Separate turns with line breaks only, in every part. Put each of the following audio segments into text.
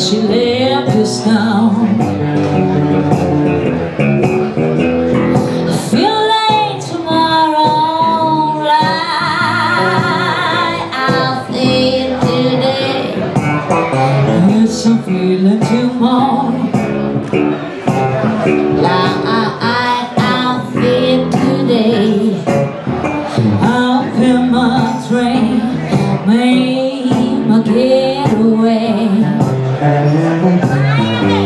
she left us down. I Feel late tomorrow, out there today. A feeling out there today. Up in my train, Silence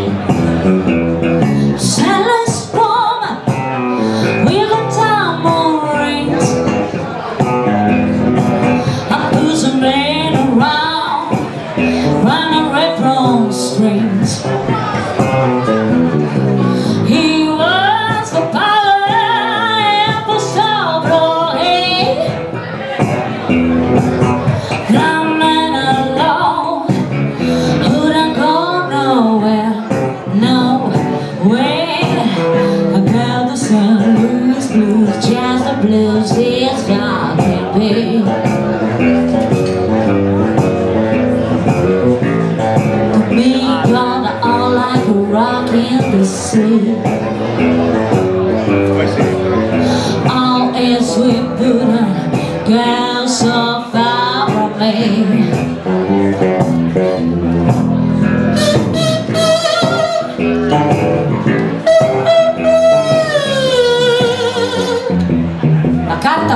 All is with Buddha,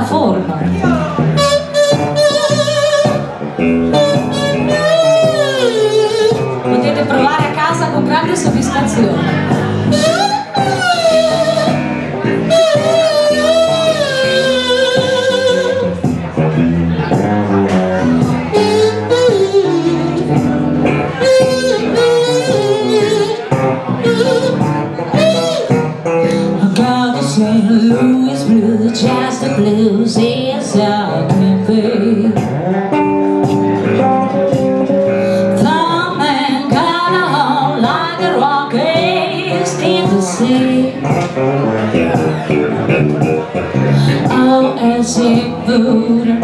forma. Potete provare a casa con grande soddisfazione. Blues, just the blues, yes I can be. Thumb and a home like a rock is in the sea. Oh, as it would,